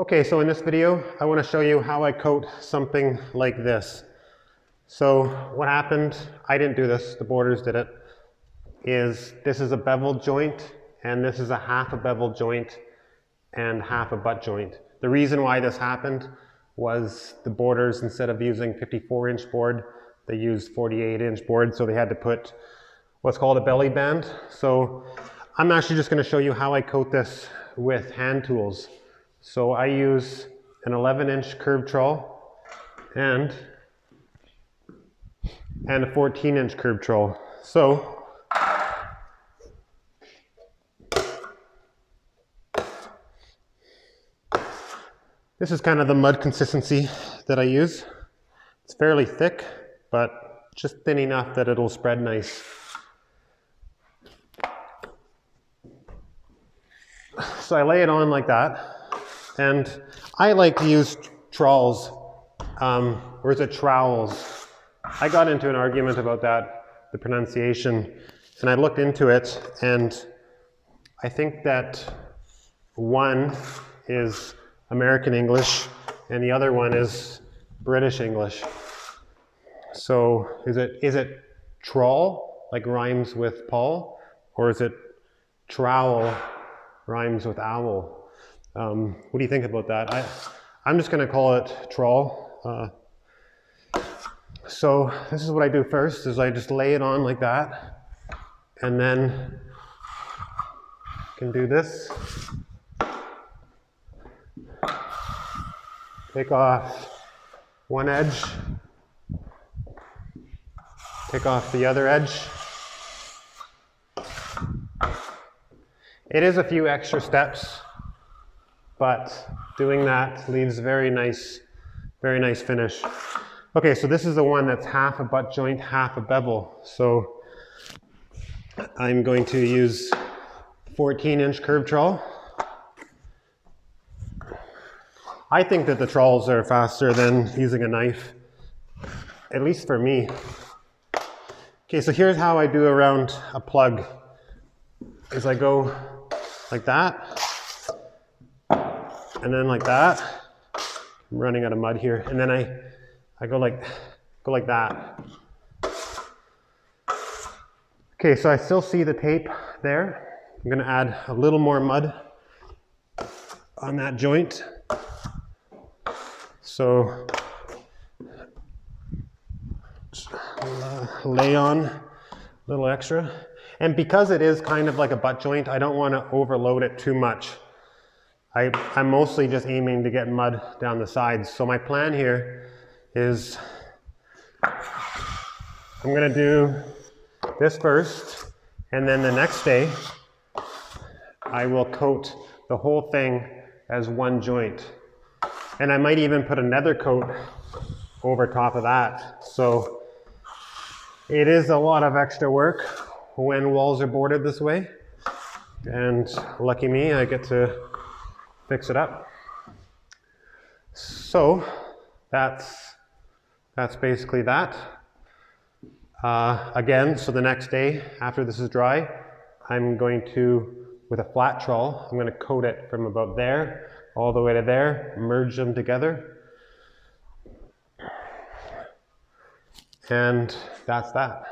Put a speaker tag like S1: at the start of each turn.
S1: Okay, so in this video, I want to show you how I coat something like this. So what happened, I didn't do this, the boarders did it, is this is a bevel joint and this is a half a bevel joint and half a butt joint. The reason why this happened was the boarders, instead of using 54 inch board, they used 48 inch board, so they had to put what's called a belly band. So I'm actually just gonna show you how I coat this with hand tools. So I use an 11 inch curved trowel and, and a 14 inch curved trowel. So This is kind of the mud consistency that I use. It's fairly thick, but just thin enough that it'll spread nice. So I lay it on like that. And I like to use trowels, um, or is it trowels? I got into an argument about that, the pronunciation, and I looked into it, and I think that one is American English, and the other one is British English. So is it is it trawl, like rhymes with Paul, or is it trowel, rhymes with owl? Um, what do you think about that? I, I'm just going to call it trawl. Uh, so this is what I do first, is I just lay it on like that, and then can do this. Take off one edge, take off the other edge. It is a few extra steps, but doing that leaves very nice, very nice finish. Okay, so this is the one that's half a butt joint, half a bevel. So I'm going to use 14 inch curved trowel. I think that the trowels are faster than using a knife, at least for me. Okay, so here's how I do around a plug. Is I go like that, and then like that. I'm running out of mud here, and then I, I go like, go like that. Okay, so I still see the tape there. I'm gonna add a little more mud on that joint. So uh, lay on a little extra. And because it is kind of like a butt joint, I don't want to overload it too much. I, I'm mostly just aiming to get mud down the sides. So my plan here is I'm going to do this first, and then the next day I will coat the whole thing as one joint. And I might even put another coat over top of that. So it is a lot of extra work when walls are boarded this way. And lucky me, I get to fix it up. So that's, that's basically that. Uh, again, so the next day after this is dry, I'm going to, with a flat trowel, I'm going to coat it from about there all the way to there, merge them together. And that's that.